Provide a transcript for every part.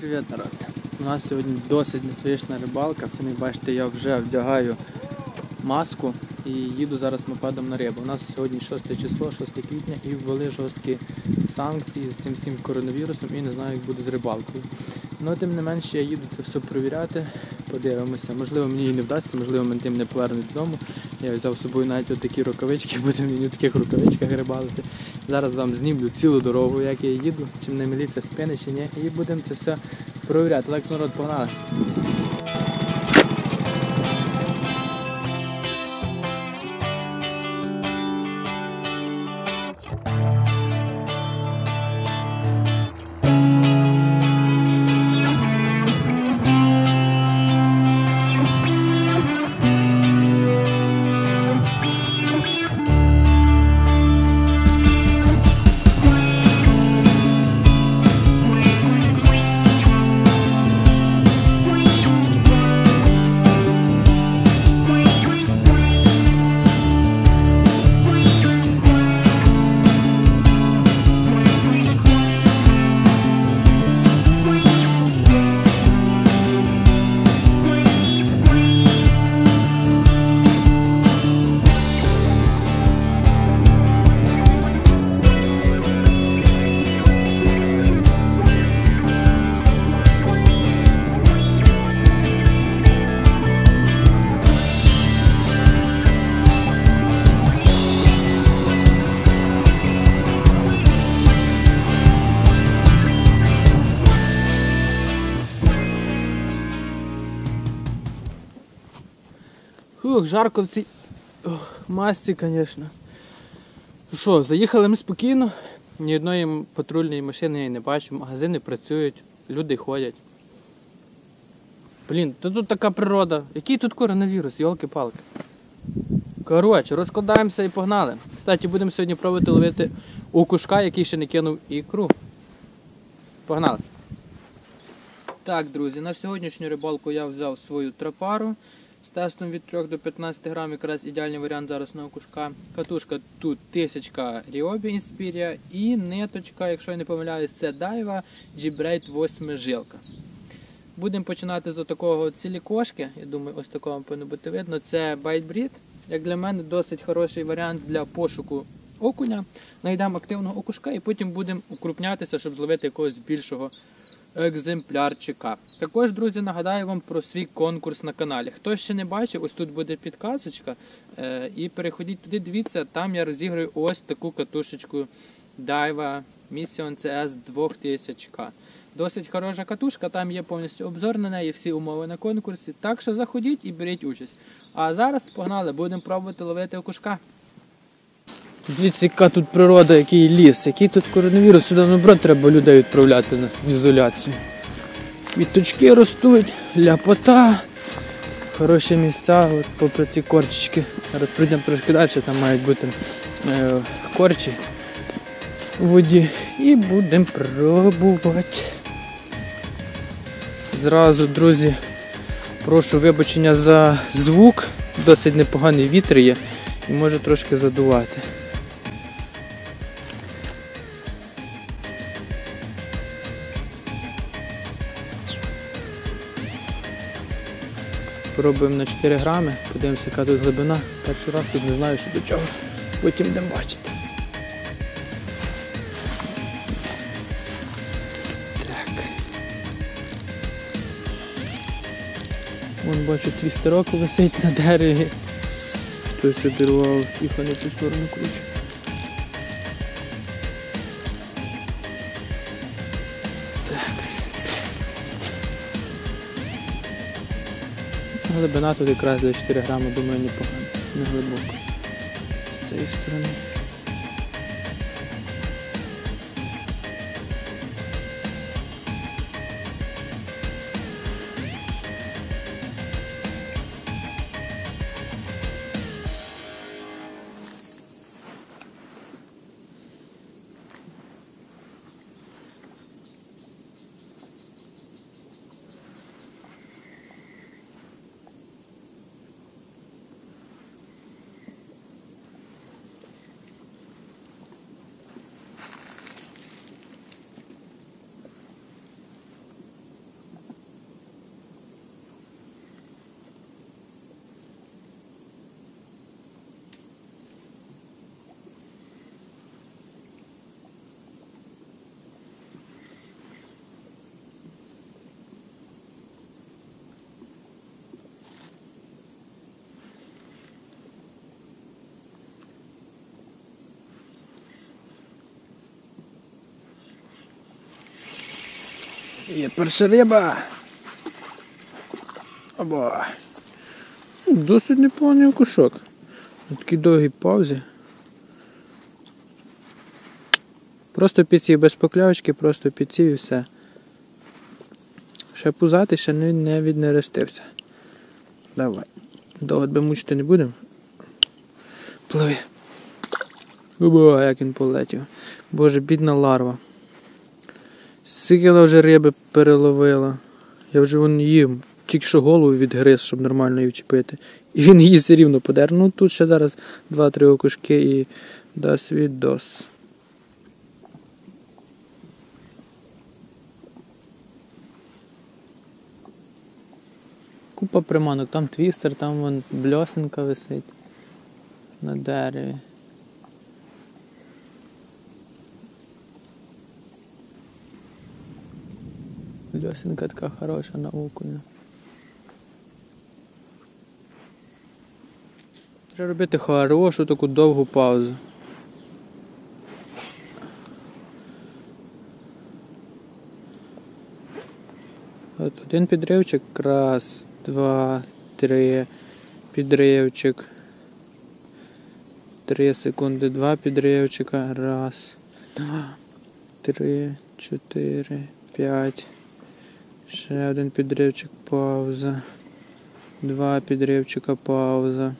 Привіт, народ! У нас сьогодні досить незвична рибалка. Самі бачите, я вже вдягаю маску і їду зараз мопедом на рибу. У нас сьогодні 6 число, 6 квітня, і ввели жорсткі санкції з цим всім коронавірусом і не знаю, як буде з рибалкою. Ну, тим не менше, я їду це все перевіряти, подивимося. Можливо, мені і не вдасться, можливо, мене тим не повернуть додому. Я взяв з собою навіть отакі рукавички, будемо мені в таких рукавичках рибалити. Зараз вам знімлю цілу дорогу, як я їду, чи мене міліція спини, чи ні, і будемо це все перевіряти. Так, погнали. Фух, жарко в цій ох, масці, звісно. Ну що, заїхали ми спокійно, ні одної патрульної машини я не бачу, магазини працюють, люди ходять. Блін, та тут така природа. Який тут коронавірус, йолки-палки. Коротше, розкладаємося і погнали. Кстати, будемо сьогодні пробувати ловити окушка, який ще не кинув ікру. Погнали. Так, друзі, на сьогоднішню рибалку я взяв свою тропару з тестом від 3 до 15 грам, якраз ідеальний варіант зараз на окушка. Катушка тут тисячка Ryobi Inspiria і ниточка, якщо я не помиляюсь, це Daiwa G-Braid 8 жилка. Будемо починати з такого цілікошки. Я думаю, ось такого повинно бути видно. Це Bytebreed. Як для мене досить хороший варіант для пошуку окуня. Найдемо активного окушка і потім будемо укрупнятися, щоб зловити якогось більшого екземплярчика. Також, друзі, нагадаю вам про свій конкурс на каналі. Хто ще не бачив, ось тут буде підказочка. Е, і переходіть туди, дивіться, там я розіграю ось таку катушечку Daiwa Mission CS 2000К. Досить хороша катушка, там є повністю обзор на неї, всі умови на конкурсі. Так що заходіть і беріть участь. А зараз погнали, будемо пробувати ловити окушка. Дивіться, яка тут природа, який ліс, який тут коронавірус, сюди наоборот треба людей відправляти в ізоляцію. Квіточки ростуть, ляпота, хороші місця, от попри ці корчички. Зараз прийдемо трошки далі, там мають бути е, корчі у воді. І будемо пробувати. Зразу, друзі, прошу вибачення за звук, досить непоганий вітер є і може трошки задувати. Пробуємо на 4 грами, подивимося, яка тут глибина. Перший раз тут не знаю, що до чого. Потім будемо бачити. Так. Вон бачу твістерок висить на дереві. Хтось обірвав, їх на цю сторону круче. Глибина тут якраз за 4 грами, думаю, непогано, не глибоко. З цієї сторони. Є перша риба. Оба. Досить непоганий окушок. На такій довгій паузі. Просто підсів без поклявочки, просто підсів і все. Ще пузатий, ще не, не віднерестився. Давай. Довго тебе мучити не будемо. Пливи. Оба, як він полетів. Боже, бідна ларва. Скільки вже риби переловила. Я вже вон їм. Тільки що голову відгриз, щоб нормально її вчепити. І він її все рівно подер. Ну тут ще зараз два-три окушки і дасть відос. Купа приманок, там твістер, там вон бльосинка висить на дереві. Бльосинка така хороша на окуня. Треба робити хорошу таку довгу паузу. От один підривчик, раз, два, три, підривчик. Три секунди, два підривчика, раз, два, три, чотири, п'ять. Ще один підривчик, пауза. Два підривчика, пауза.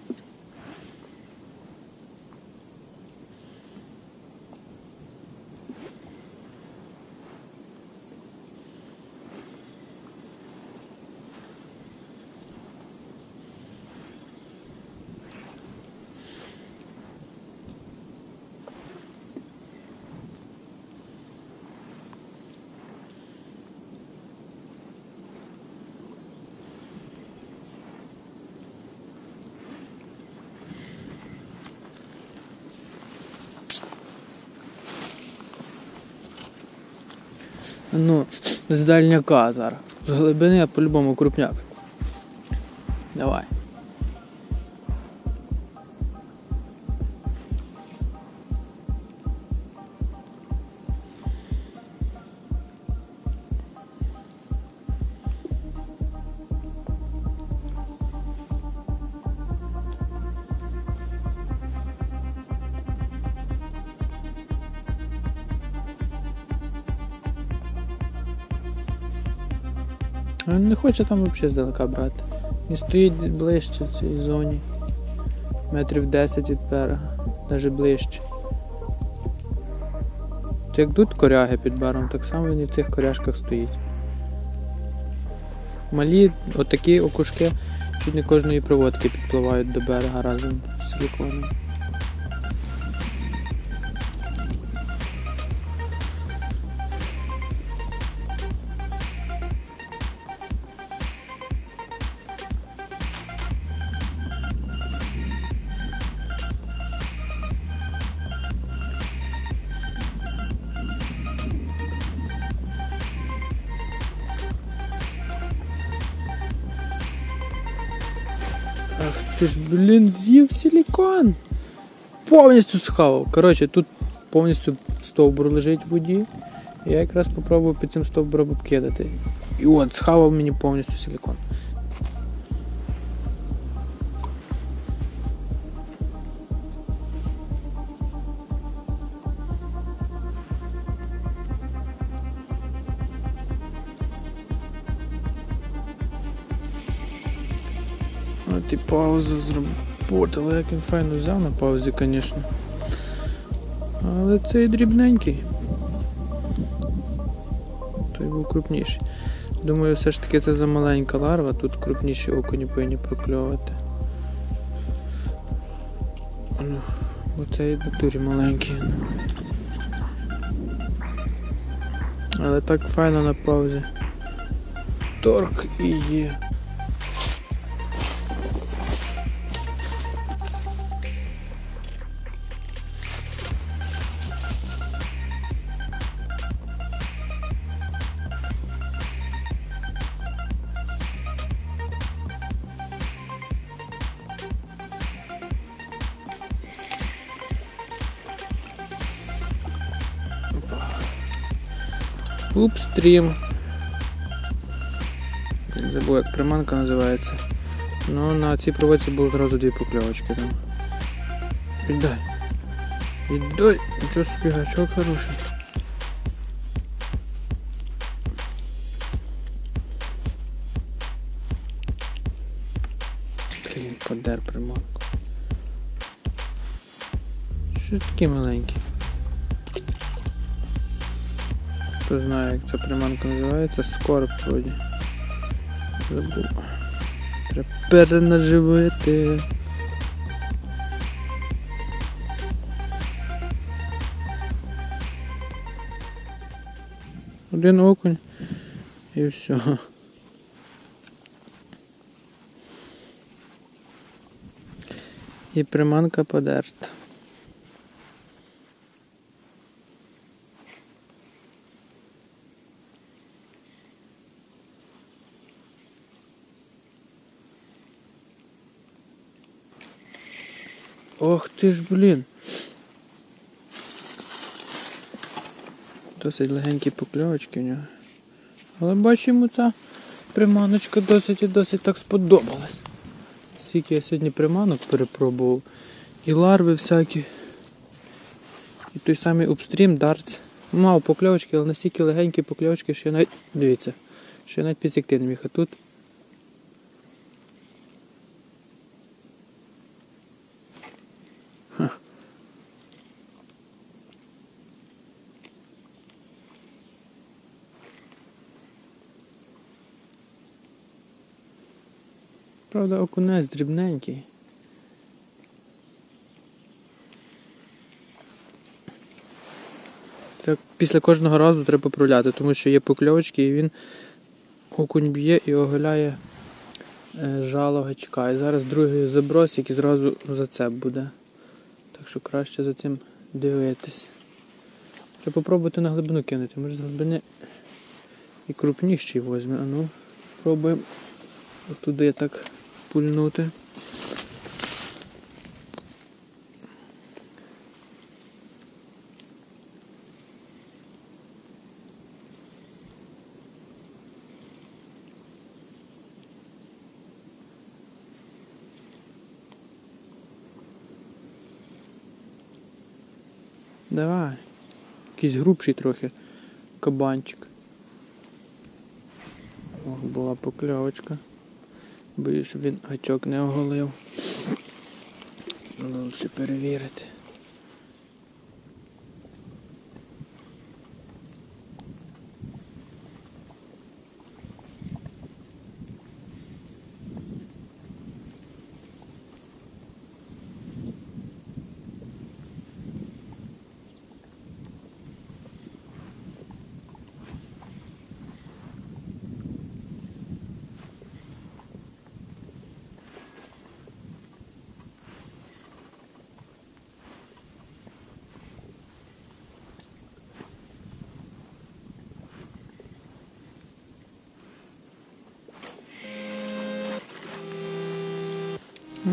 Ну, з дальняка зараз. З глибини, а по-любому крупняк. Він не хоче там взагалі здалека брати. Він стоїть ближче в цій зоні. Метрів 10 від берега, навіть ближче. Як тут коряги під берегом, так само він і в цих коряшках стоїть. Малі отакі окушки чуть не кожної проводки підпливають до берега разом з силиконом. Ах ти ж, блін, з'їв силікон. Повністю схавав. Коротше, тут повністю стовбур лежить в воді. Я якраз попробую під цим стовбуром обкидати. І от, схавав мені повністю силікон. От і паузу зробив. як він файно взяв на паузі, звісно. Але цей дрібненький. Той був крупніший. Думаю, все ж таки це за маленька ларва, тут крупніші окуні повинні прокльовувати. Ну, Бо в натурі маленький. Але так файно на паузі. Торк і є. Упстрім. Забув, як приманка називається. Ну, на цій проводці було зразу дві покльовочки там. Віддай. Віддай! Нічого собі гачок хороший. Блін, подер приманку. Що такі маленькі? Хто знає, як ця приманка називається? Скорб вроді. Забув. Треба перенаживити. Один окунь і все. І приманка подерта. Ох ти ж, блін. Досить легенькі покльовочки в нього. Але бачимо, ця приманочка досить і досить так сподобалась. Скільки я сьогодні приманок перепробував. І ларви всякі. І той самий обстрім, дартс. Мав покльовочки, але настільки легенькі покльовочки, що я навіть... Дивіться, що я навіть підсікти не міг. А тут Правда, окунець дрібненький. Після кожного разу треба поправляти, тому що є покльовочки і він окунь б'є і оголяє е, жало гачка. І зараз другий заброс, який зразу зацеп буде. Так що краще за цим дивитись. Треба попробувати на глибину кинути. Може з глибини і крупніший возьме. А ну, пробуємо туди так пульнути. Давай. Якийсь грубший трохи кабанчик. Ох, була покльовочка. Боюсь, щоб він гачок не оголив. Лучше перевірити.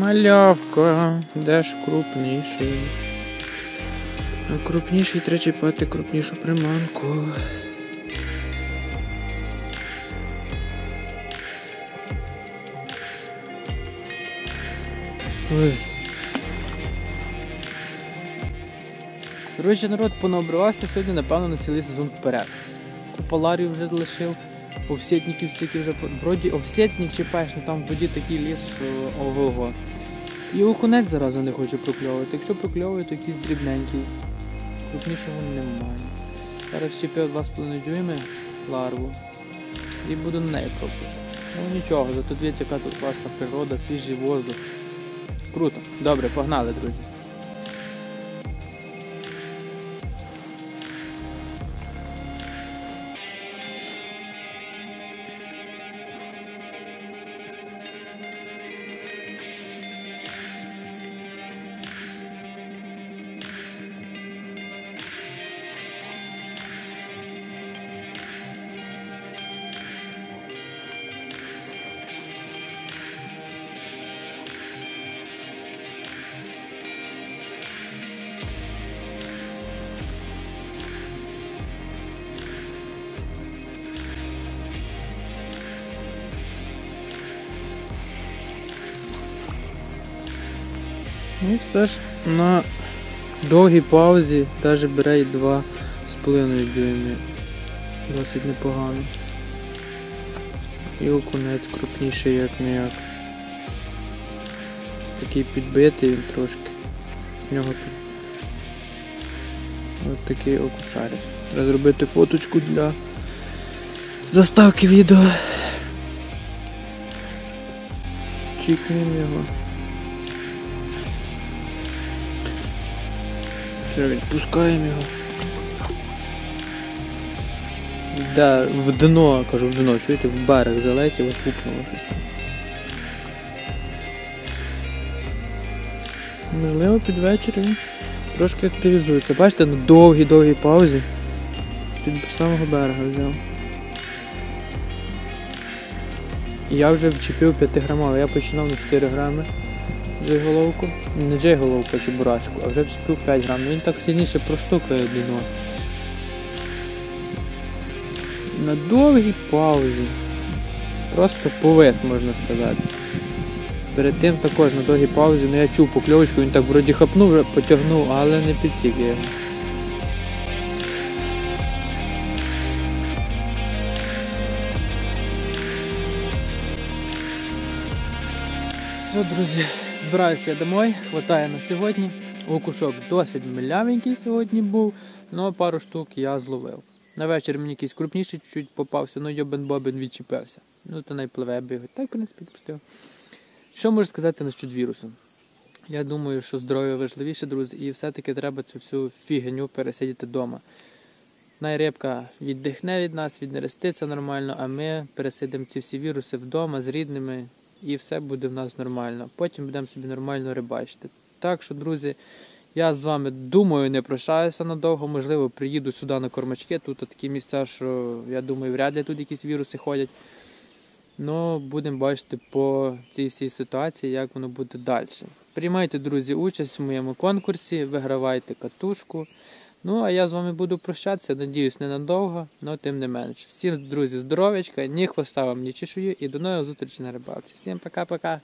Малявка, де ж крупніший? Крупніший треба чіпати крупнішу приманку. Ой. Народ понаобривався сьогодні, напевно, на цілий сезон вперед. Куполарів вже залишив, овсетників стільки вже вроді овсетник чіпаєш, ну там в воді такий ліс, що ого-го. І окунець заразу не хочу прокльовувати. Якщо прокльовує, то якийсь дрібненький. Крупнішого немає. Зараз щепив 2,5 дюйми ларву і буду на неї пробувати. Ну нічого, зато дивіться, яка тут класна природа, свіжий воздух. Круто. Добре, погнали, друзі. Ну, все ж на довгій паузі навіть бере і 2,5 дюйми. Досить непогано. І окунець крупніший як не як. Такий підбитий він трошки. В нього тут Ось такий окушарик. Треба зробити фоточку для заставки відео. Чікнемо його. Все, відпускаємо його. Да, в дно, кажу, в дно, чуєте, в берег залетів, аж гупнуло щось там. Можливо, під вечір він трошки активізується. Бачите, на довгій-довгій паузі. Під самого берега взяв. Я вже вчепив 5 грамовий, я починав на 4 грами джейголовку. Не джейголовку, а чебурашку, а вже вчепив 5 грам. Він так сильніше простукає дно. На довгій паузі. Просто повис, можна сказати. Перед тим також на довгій паузі, ну я чув покльовочку, він так вроді хапнув, потягнув, але не підсік його. Все, друзі, збираюся домой, хватає на сьогодні. Окушок досить милявенький сьогодні був, але пару штук я зловив. На вечір мені якийсь крупніший чуть-чуть попався, ну йобен бобен відчепився. Ну то найпливе бігать. Та й в принципі відпустив. Що можу сказати насчет вірусу? Я думаю, що здоров'я важливіше, друзі, і все-таки треба цю всю фігню пересидіти вдома. Найрибка віддихне від нас, віднереститься нормально, а ми пересидимо ці всі віруси вдома з рідними, і все буде в нас нормально. Потім будемо собі нормально рибачити. Так що, друзі, я з вами думаю, не прощаюся надовго. Можливо, приїду сюди на кормачки. Тут такі місця, що я думаю, вряд ли тут якісь віруси ходять. Ну, будемо бачити по цій всій ситуації, як воно буде далі. Приймайте, друзі, участь в моєму конкурсі, вигравайте катушку. Ну, а я з вами буду прощатися, надіюсь, ненадовго, але тим не менш. Всім, друзі, здоров'ячка, ні хвоста вам, ні чешую і до нових зустрічей на рибалці. Всім пока-пока.